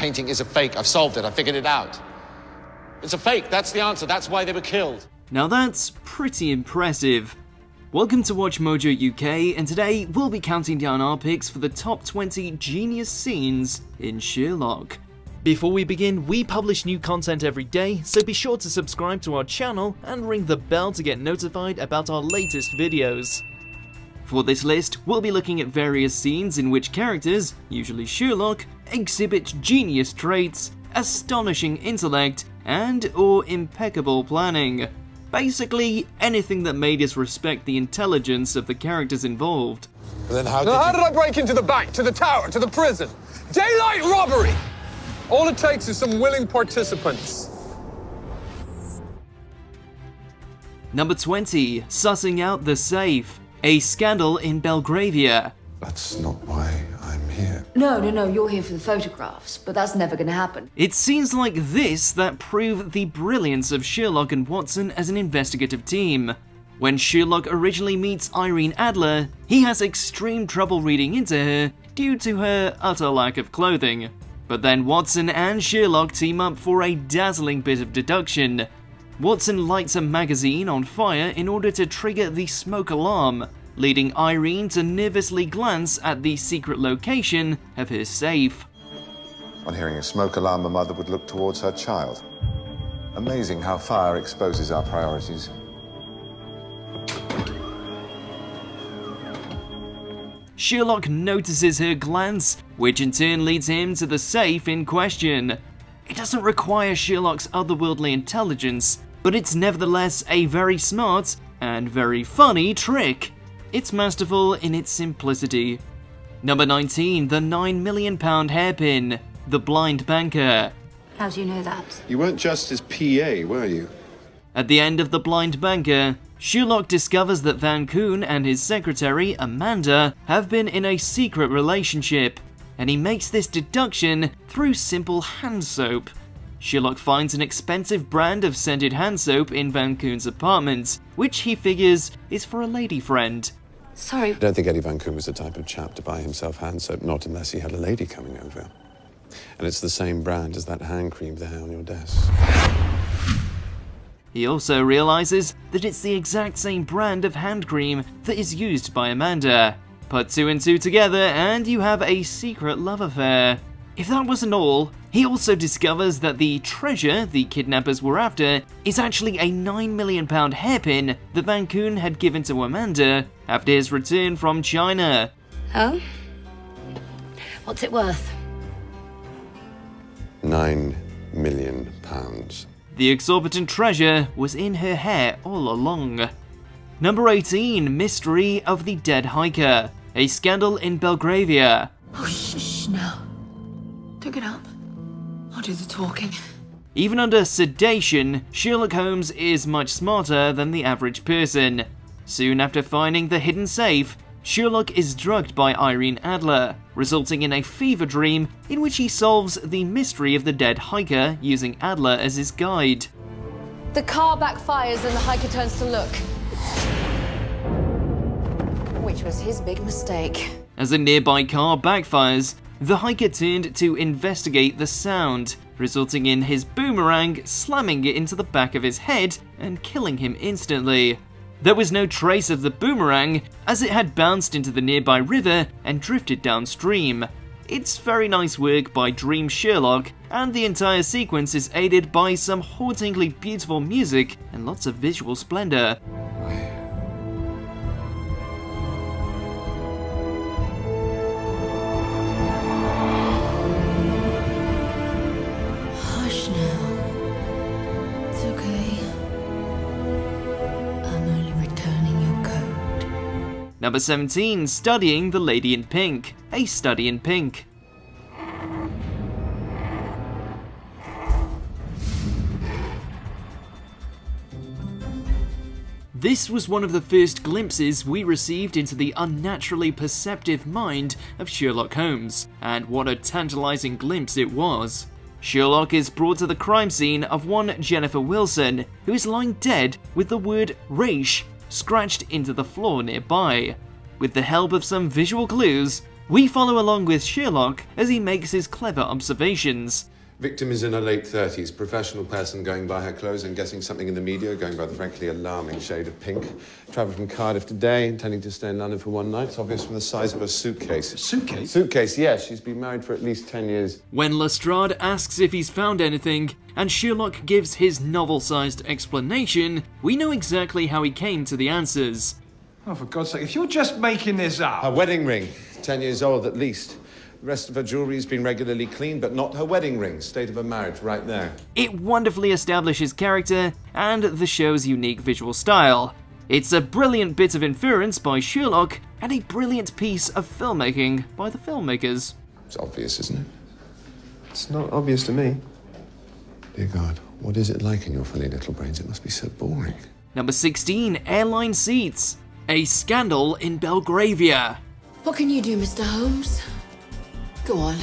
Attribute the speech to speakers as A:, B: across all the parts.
A: painting is a fake. I've solved it. I figured it out. It's a fake. That's the answer. That's why they were killed.
B: Now that's pretty impressive. Welcome to Watch Mojo UK, and today we'll be counting down our picks for the top 20 genius scenes in Sherlock. Before we begin, we publish new content every day, so be sure to subscribe to our channel and ring the bell to get notified about our latest videos. For this list, we'll be looking at various scenes in which characters, usually Sherlock, exhibit genius traits, astonishing intellect, and or impeccable planning. Basically, anything that made us respect the intelligence of the characters involved.
C: And then how did,
D: Now, how did I break into the bank, to the tower, to the prison? Daylight robbery! All it takes is some willing participants.
B: Number 20, Sussing Out the Safe. A scandal in Belgravia.
C: That's not why I'm here.
E: No, no, no, you're here for the photographs, but that's never gonna happen.
B: It's scenes like this that prove the brilliance of Sherlock and Watson as an investigative team. When Sherlock originally meets Irene Adler, he has extreme trouble reading into her due to her utter lack of clothing. But then Watson and Sherlock team up for a dazzling bit of deduction. Watson lights a magazine on fire in order to trigger the smoke alarm, leading Irene to nervously glance at the secret location of her safe.
C: On hearing a smoke alarm, a mother would look towards her child. Amazing how fire exposes our priorities.
B: Sherlock notices her glance, which in turn leads him to the safe in question. It doesn't require Sherlock's otherworldly intelligence, but it's nevertheless a very smart and very funny trick. It's masterful in its simplicity. Number 19, the £9 million hairpin, The Blind Banker.
E: How do you know that?
C: You weren't just his PA, were you?
B: At the end of The Blind Banker, Sherlock discovers that Van Coon and his secretary, Amanda, have been in a secret relationship, and he makes this deduction through simple hand soap. Sherlock finds an expensive brand of scented hand soap in Van Coon's apartment, which he figures is for a lady friend.
E: Sorry,
C: I don't think Eddie Van Coon was the type of chap to buy himself hand soap, not unless he had a lady coming over. And it's the same brand as that hand cream there on your desk.
B: He also realizes that it's the exact same brand of hand cream that is used by Amanda. Put two and two together and you have a secret love affair. If that wasn't all, he also discovers that the treasure the kidnappers were after is actually a £9 million hairpin that Van Coon had given to Amanda after his return from China.
E: oh? What's it worth?
C: Nine million pounds.
B: The exorbitant treasure was in her hair all along. Number 18 Mystery of the Dead Hiker. A scandal in Belgravia.
E: Oh, shh, no. Don't get up. I'll do the talking.
B: Even under sedation, Sherlock Holmes is much smarter than the average person. Soon after finding the hidden safe, Sherlock is drugged by Irene Adler, resulting in a fever dream in which he solves the mystery of the dead hiker using Adler as his guide.
F: The car backfires and the hiker turns to look. Which was his big mistake.
B: As a nearby car backfires, the hiker turned to investigate the sound, resulting in his boomerang slamming it into the back of his head and killing him instantly. There was no trace of the boomerang, as it had bounced into the nearby river and drifted downstream. It's very nice work by Dream Sherlock, and the entire sequence is aided by some hauntingly beautiful music and lots of visual splendor. Number 17, Studying the Lady in Pink. A Study in Pink. This was one of the first glimpses we received into the unnaturally perceptive mind of Sherlock Holmes, and what a tantalizing glimpse it was. Sherlock is brought to the crime scene of one Jennifer Wilson, who is lying dead with the word Rache scratched into the floor nearby. With the help of some visual clues, we follow along with Sherlock as he makes his clever observations.
C: Victim is in her late 30s, professional person going by her clothes and guessing something in the media, going by the frankly alarming shade of pink. Travelled from Cardiff today, intending to stay in London for one night. It's obvious from the size of her suitcase.
G: Suitcase?
C: Suitcase, yes. She's been married for at least 10 years.
B: When Lestrade asks if he's found anything, and Sherlock gives his novel sized explanation, we know exactly how he came to the answers.
G: Oh, for God's sake, if you're just making this up...
C: Her
G: up.
C: wedding ring, 10 years old at least. The rest of her jewellery has been regularly cleaned, but not her wedding ring. State of her marriage, right there.
B: It wonderfully establishes character and the show's unique visual style. It's a brilliant bit of inference by Sherlock and a brilliant piece of filmmaking by the filmmakers.
C: It's obvious, isn't it?
H: It's not obvious to me.
C: Dear God, what is it like in your funny little brains? It must be so boring.
B: Number 16, Airline Seats. A scandal in Belgravia.
E: What can you do, Mr. Holmes? Go on.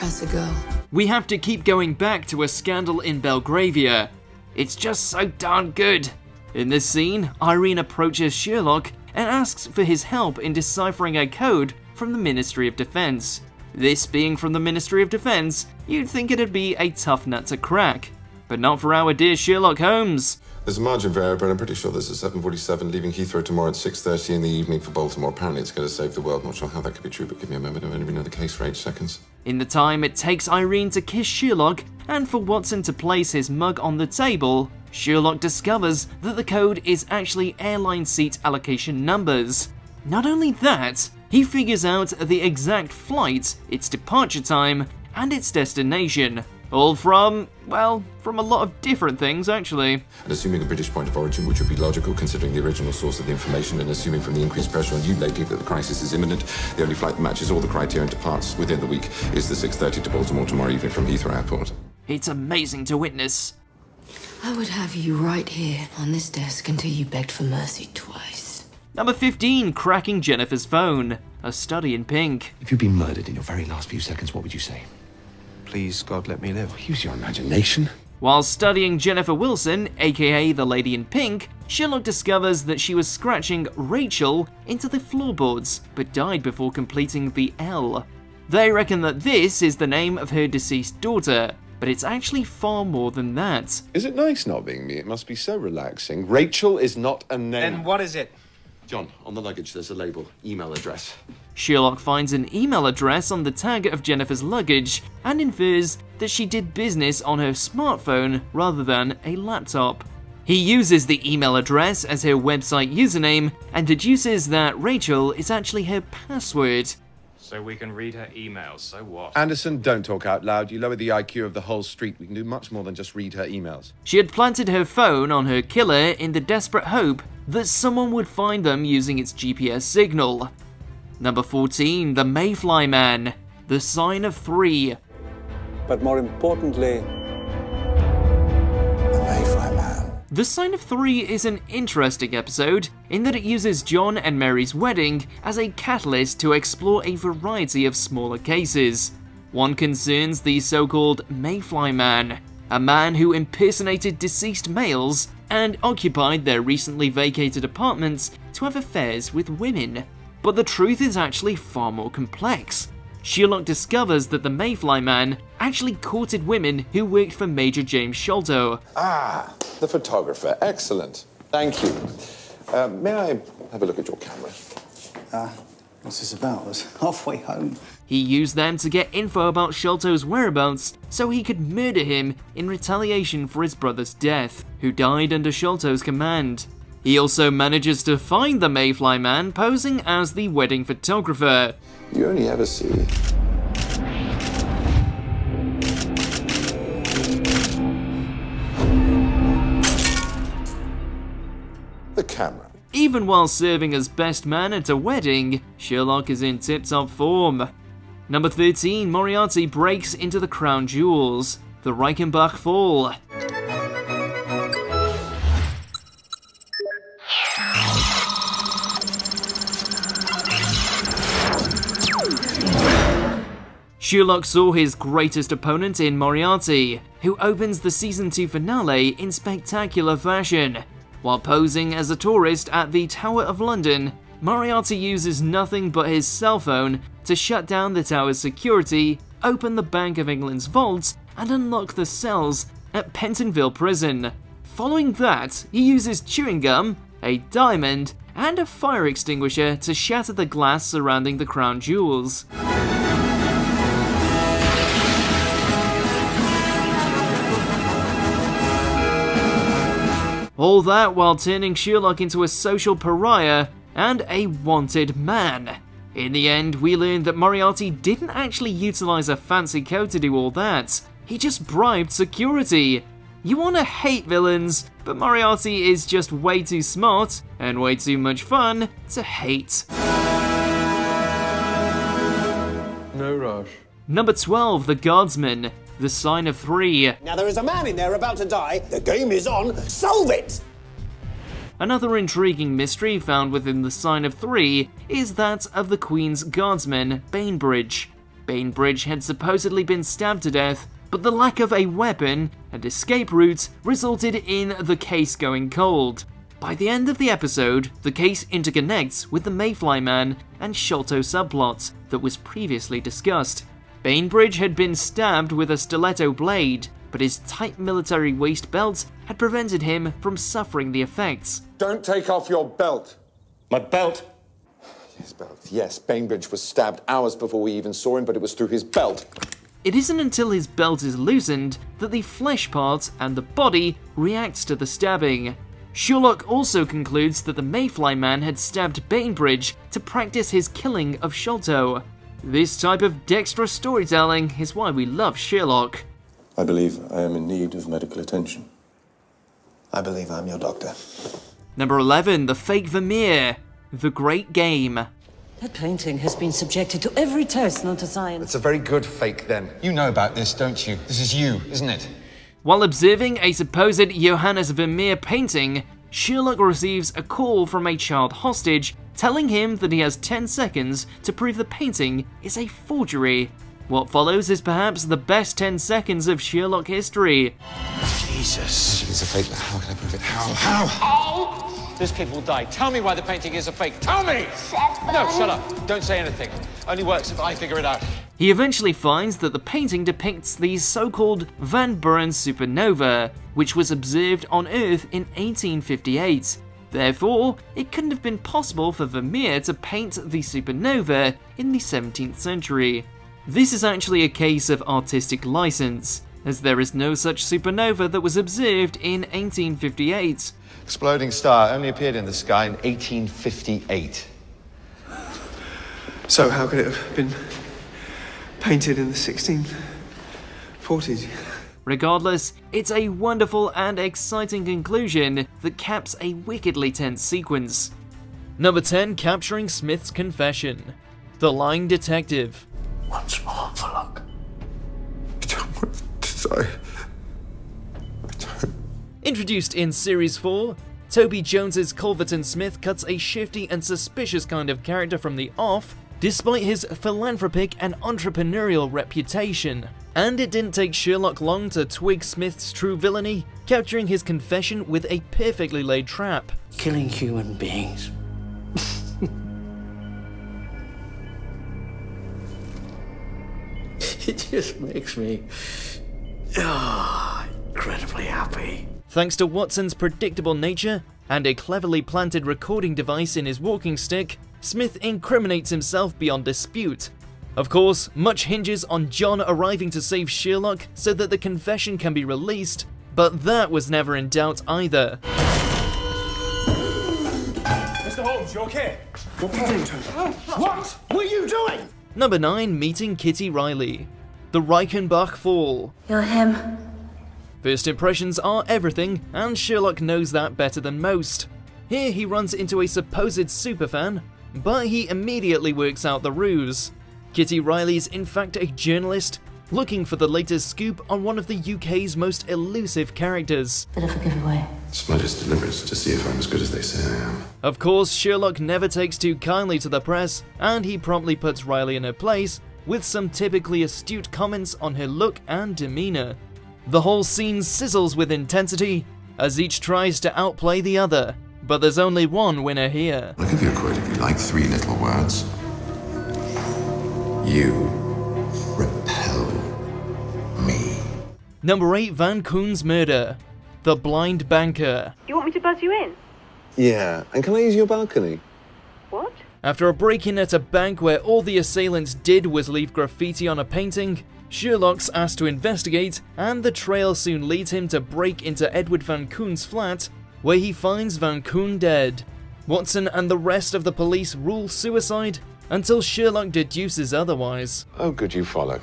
E: A.
B: We have to keep going back to a scandal in Belgravia. It's just so darn good. In this scene, Irene approaches Sherlock and asks for his help in deciphering a code from the Ministry of Defense. This being from the Ministry of Defense, you'd think it'd be a tough nut to crack. But not for our dear Sherlock Holmes.
C: There's a margin of error, but I'm pretty sure there's a 747 leaving Heathrow tomorrow at 6.30 in the evening for Baltimore. Apparently it's going to save the world. Not sure how that could be true, but give me a moment. I've only been the case for eight seconds.
B: In the time it takes Irene to kiss Sherlock and for Watson to place his mug on the table, Sherlock discovers that the code is actually airline seat allocation numbers. Not only that, he figures out the exact flight, its departure time, and its destination. All from, well, from a lot of different things actually.
C: And assuming a British point of origin, which would be logical considering the original source of the information, and assuming from the increased pressure on you lately that the crisis is imminent, the only flight that matches all the criteria and departs within the week is the 6.30 to Baltimore tomorrow evening from Heathrow Airport.
B: It's amazing to witness.
E: I would have you right here on this desk until you begged for mercy twice.
B: Number 15, cracking Jennifer's phone. A study in pink.
G: If you'd been murdered in your very last few seconds, what would you say?
H: Please, God, let me live.
C: Use your imagination.
B: While studying Jennifer Wilson, aka the Lady in Pink, Sherlock discovers that she was scratching Rachel into the floorboards, but died before completing the L. They reckon that this is the name of her deceased daughter, but it's actually far more than that.
C: Is it nice not being me? It must be so relaxing. Rachel is not a name.
G: Then what is it?
C: John, on the luggage there's a label, email address.
B: Sherlock finds an email address on the tag of Jennifer's luggage and infers that she did business on her smartphone rather than a laptop. He uses the email address as her website username and deduces that Rachel is actually her password.
I: So we can read her emails, so what?
C: Anderson, don't talk out loud. You lower the IQ of the whole street. We can do much more than just read her emails.
B: She had planted her phone on her killer in the desperate hope that someone would find them using its GPS signal. Number 14, the Mayfly Man, the sign of three.
J: But more importantly, The
B: Sign of Three is an interesting episode in that it uses John and Mary's wedding as a catalyst to explore a variety of smaller cases. One concerns the so called Mayfly Man, a man who impersonated deceased males and occupied their recently vacated apartments to have affairs with women. But the truth is actually far more complex. Sherlock discovers that the Mayfly Man actually courted women who worked for Major James Sholto,
C: Ah, the photographer. Excellent. Thank you. Uh, may I have a look at your camera?
J: ah What's this about? I was halfway home.
B: He used them to get info about Sholto's whereabouts so he could murder him in retaliation for his brother's death, who died under Sholto's command. He also manages to find the Mayfly man posing as the wedding photographer.
C: You only ever see. The camera.
B: Even while serving as best man at a wedding, Sherlock is in tip top form. Number 13, Moriarty breaks into the crown jewels, the Reichenbach Fall. Sherlock saw his greatest opponent in Moriarty, who opens the season 2 finale in spectacular fashion. While posing as a tourist at the Tower of London, Moriarty uses nothing but his cell phone to shut down the tower's security, open the Bank of England's vaults, and unlock the cells at Pentonville Prison. Following that, he uses chewing gum, a diamond, and a fire extinguisher to shatter the glass surrounding the crown jewels. All that while turning Sherlock into a social pariah and a wanted man. In the end, we learned that Moriarty didn't actually utilize a fancy code to do all that. He just bribed security. You wanna hate villains, but Moriarty is just way too smart and way too much fun to hate.
H: No rush.
B: Number 12, The Guardsman, The Sign of Three.
K: Now there is a man in there about to die. The game is on. Solve it!
B: Another intriguing mystery found within the Sign of Three is that of the Queen's guardsman, Bainbridge. Bainbridge had supposedly been stabbed to death, but the lack of a weapon and escape route resulted in the case going cold. By the end of the episode, the case interconnects with the Mayfly Man and Sholto subplot that was previously discussed. Bainbridge had been stabbed with a stiletto blade, but his tight military waist belt had prevented him from suffering the effects.
C: Don't take off your belt.
K: My belt.
C: His belt. Yes, Bainbridge was stabbed hours before we even saw him, but it was through his belt.
B: It isn't until his belt is loosened that the flesh part and the body reacts to the stabbing. Sherlock also concludes that the Mayfly man had stabbed Bainbridge to practice his killing of Sholto. This type of dexterous storytelling is why we love Sherlock.
H: I believe I am in need of medical attention.
J: I believe I'm your doctor.
B: Number 11, The Fake Vermeer, The Great Game.
L: That painting has been subjected to every test known to science.
G: It's a very good fake, then. You know about this, don't you? This is you, isn't it?
B: While observing a supposed Johannes Vermeer painting, Sherlock receives a call from a child hostage telling him that he has 10 seconds to prove the painting is a forgery. What follows is perhaps the best 10 seconds of Sherlock history.
G: Jesus.
C: It's a fake. How can I prove it? How? How?
A: Oh! This kid will die. Tell me why the painting is a fake. Tell me! No, shut up. Don't say anything. Only works if I figure it out.
B: He eventually finds that the painting depicts the so-called Van Buren supernova, which was observed on Earth in 1858. Therefore, it couldn't have been possible for Vermeer to paint the supernova in the 17th century. This is actually a case of artistic license, as there is no such supernova that was observed in 1858.
G: Exploding star only appeared in the sky in 1858.
H: So, how could it have been painted in the 1640s?
B: Regardless, it's a wonderful and exciting conclusion that caps a wickedly tense sequence. Number 10 Capturing Smith's Confession The Lying Detective.
J: Once more for luck.
C: Sorry.
B: Introduced in Series 4, Toby Jones's Culverton Smith cuts a shifty and suspicious kind of character from the off, despite his philanthropic and entrepreneurial reputation. And it didn't take Sherlock long to twig Smith's true villainy, capturing his confession with a perfectly laid trap.
L: Killing human beings. it just makes me oh, incredibly happy.
B: Thanks to Watson's predictable nature and a cleverly planted recording device in his walking stick, Smith incriminates himself beyond dispute. Of course, much hinges on John arriving to save Sherlock so that the confession can be released, but that was never in doubt either.
D: Mr. Holmes, you okay?
K: What were you doing?
B: Number 9 Meeting Kitty Riley. The Reichenbach Fall.
E: You're him.
B: First impressions are everything, and Sherlock knows that better than most. Here he runs into a supposed superfan, but he immediately works out the ruse. Kitty Riley's in fact a journalist, looking for the latest scoop on one of the UK's most elusive characters.
E: Bit of a giveaway.
C: It's my just deliberate to see if I'm as good as they say I am.
B: Of course, Sherlock never takes too kindly to the press, and he promptly puts Riley in her place with some typically astute comments on her look and demeanour. The whole scene sizzles with intensity as each tries to outplay the other. But there's only one winner here.
C: I'll give you a quote if you like. Three little words. You repel me.
B: Number 8 Van Coon's murder. The Blind Banker.
M: You want me to buzz you in?
H: Yeah, and can I use your balcony?
M: What?
B: After a break-in at a bank where all the assailants did was leave graffiti on a painting, Sherlock's asked to investigate, and the trail soon leads him to break into Edward Van Coon's flat, where he finds Van Coon dead. Watson and the rest of the police rule suicide until Sherlock deduces otherwise.
C: Oh, good, you follow.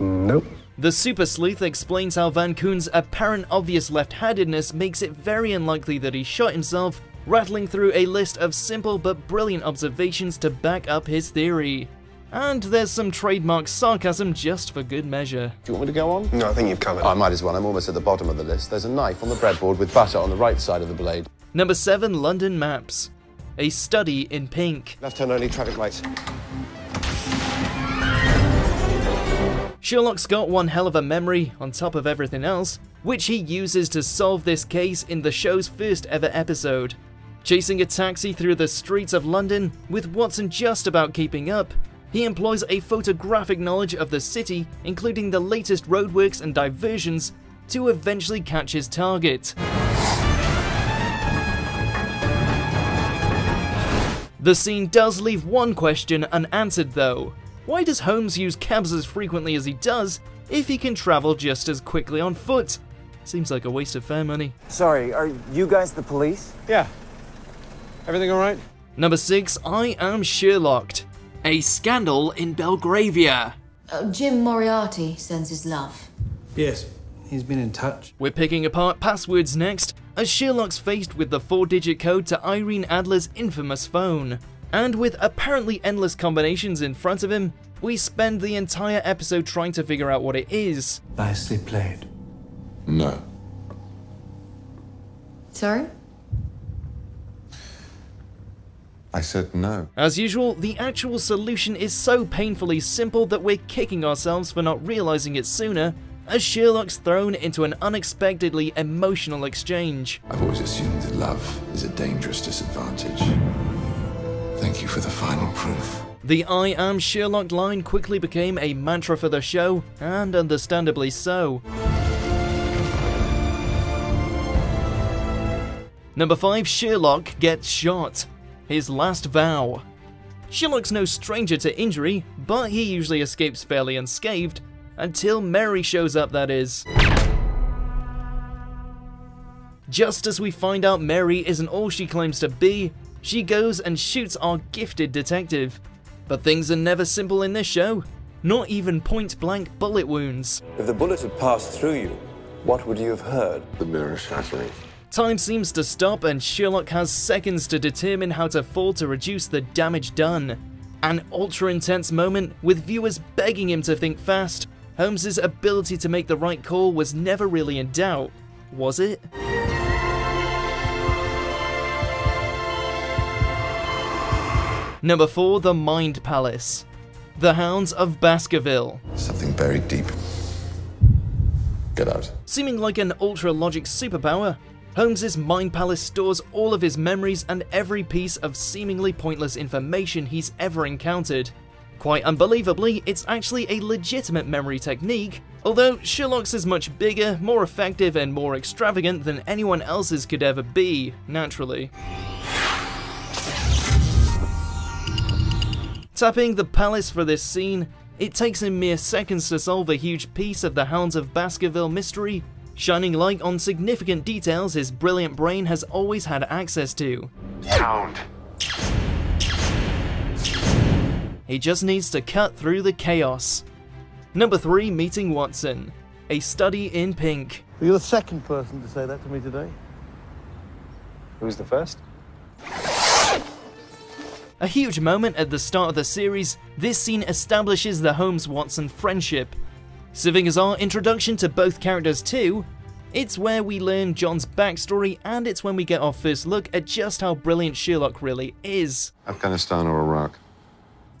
H: Nope.
B: The super sleuth explains how Van Coon's apparent obvious left-handedness makes it very unlikely that he shot himself, rattling through a list of simple but brilliant observations to back up his theory. And there's some trademark sarcasm just for good measure.
H: Do you want me to go on?
G: No, I think you've covered
H: I might as well. I'm almost at the bottom of the list. There's a knife on the breadboard with butter on the right side of the blade.
B: Number 7 London Maps. A study in pink.
G: Left turn only, traffic lights.
B: Sherlock's got one hell of a memory on top of everything else, which he uses to solve this case in the show's first ever episode. Chasing a taxi through the streets of London, with Watson just about keeping up, he employs a photographic knowledge of the city, including the latest roadworks and diversions, to eventually catch his target. The scene does leave one question unanswered though. Why does Holmes use cabs as frequently as he does if he can travel just as quickly on foot? Seems like a waste of fare money.
J: Sorry, are you guys the police?
D: Yeah. Everything all right?
B: Number 6, I am Sherlocked. A scandal in Belgravia.
E: Uh, Jim Moriarty sends his love.
J: Yes, he's been in touch.
B: We're picking apart passwords next, as Sherlock's faced with the four digit code to Irene Adler's infamous phone. And with apparently endless combinations in front of him, we spend the entire episode trying to figure out what it is.
J: Nicely played.
C: No.
E: Sorry?
C: I said no.
B: As usual, the actual solution is so painfully simple that we're kicking ourselves for not realizing it sooner, as Sherlock's thrown into an unexpectedly emotional exchange.
C: I've always assumed that love is a dangerous disadvantage. Thank you for the final proof.
B: The I am Sherlock line quickly became a mantra for the show, and understandably so. Number 5 Sherlock gets shot. His last vow. Sherlock's no stranger to injury, but he usually escapes fairly unscathed, until Mary shows up, that is. Just as we find out Mary isn't all she claims to be, she goes and shoots our gifted detective. But things are never simple in this show. Not even point blank bullet wounds.
H: If the bullet had passed through you, what would you have heard?
C: The mirror shattering.
B: Time seems to stop and Sherlock has seconds to determine how to fall to reduce the damage done. An ultra intense moment with viewers begging him to think fast. Holmes's ability to make the right call was never really in doubt, was it? Number 4 The Mind Palace. The Hounds of Baskerville.
C: Something buried deep. Get out.
B: Seeming like an ultra logic superpower, Holmes's mind palace stores all of his memories and every piece of seemingly pointless information he's ever encountered. Quite unbelievably, it's actually a legitimate memory technique, although Sherlock's is much bigger, more effective, and more extravagant than anyone else's could ever be, naturally. Tapping the palace for this scene, it takes him mere seconds to solve a huge piece of the Hounds of Baskerville mystery, shining light on significant details his brilliant brain has always had access to.
C: Hound.
B: He just needs to cut through the chaos. Number 3 Meeting Watson. A study in pink.
N: You're the second person to say that to me today.
H: Who's the first?
B: A huge moment at the start of the series, this scene establishes the Holmes-Watson friendship. Serving as our introduction to both characters too, it's where we learn John's backstory and it's when we get our first look at just how brilliant Sherlock really is.
C: Afghanistan or Iraq?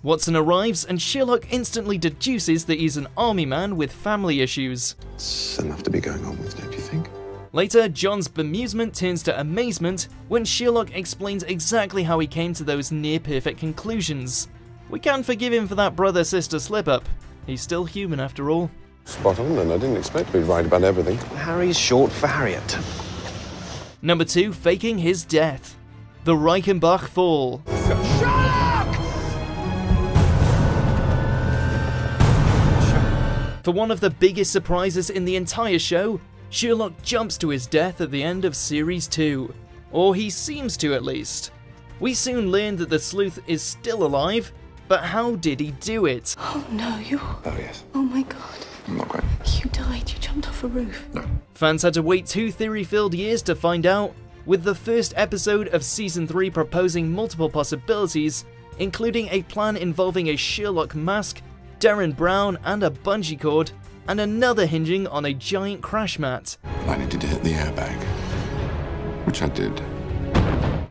B: Watson arrives and Sherlock instantly deduces that he's an army man with family issues.
C: It's enough to be going on with, don't you think?
B: Later, John's bemusement turns to amazement when Sherlock explains exactly how he came to those near-perfect conclusions. We can forgive him for that brother-sister slip-up. He's still human after all.
H: Spot on, and I didn't expect to be right about everything.
G: Harry's short for Harriet.
B: Number 2, faking his death. The Reichenbach Fall. For one of the biggest surprises in the entire show, Sherlock jumps to his death at the end of Series 2. Or he seems to at least. We soon learn that the sleuth is still alive, but how did he do it?
E: Oh no, you.
C: Oh, yes.
E: Oh my god.
C: I'm not quite.
E: You died. You jumped off a roof.
C: No.
B: Fans had to wait two theory filled years to find out, with the first episode of Season 3 proposing multiple possibilities, including a plan involving a Sherlock mask, Derren Brown, and a bungee cord, and another hinging on a giant crash mat.
C: I needed to hit the airbag, which I did.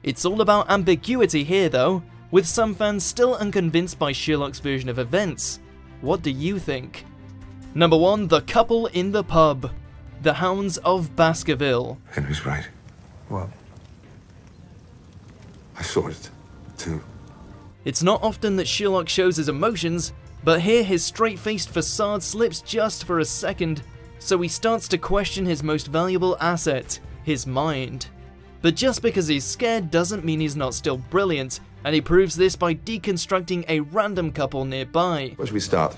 B: It's all about ambiguity here though, with some fans still unconvinced by Sherlock's version of events. What do you think? Number 1 The Couple in the Pub. The Hounds of Baskerville.
C: Henry's right.
G: What?
C: I saw it, too.
B: It's not often that Sherlock shows his emotions, but here his straight-faced facade slips just for a second, so he starts to question his most valuable asset, his mind. But just because he's scared doesn't mean he's not still brilliant, and he proves this by deconstructing a random couple nearby.
C: Where should we start?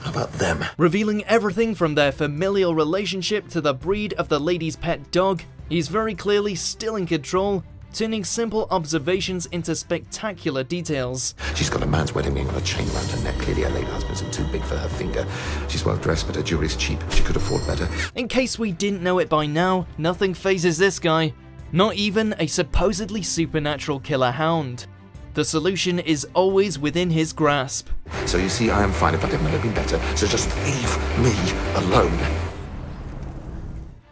C: How about them?
B: Revealing everything from their familial relationship to the breed of the lady's pet dog, he's very clearly still in control, turning simple observations into spectacular details.
C: She's got a man's wedding ring on a chain around her neck. Clearly her late husband's too big for her finger. She's well dressed, but her jewelry's cheap. She could afford better.
B: In case we didn't know it by now, nothing phases this guy. Not even a supposedly supernatural killer hound. The solution is always within his grasp.
C: So you see, I am fine if I didn't have been better. So just leave me alone.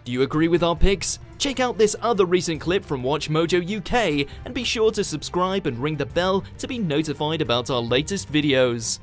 B: Do you agree with our picks? Check out this other recent clip from Watch Mojo UK and be sure to subscribe and ring the bell to be notified about our latest videos.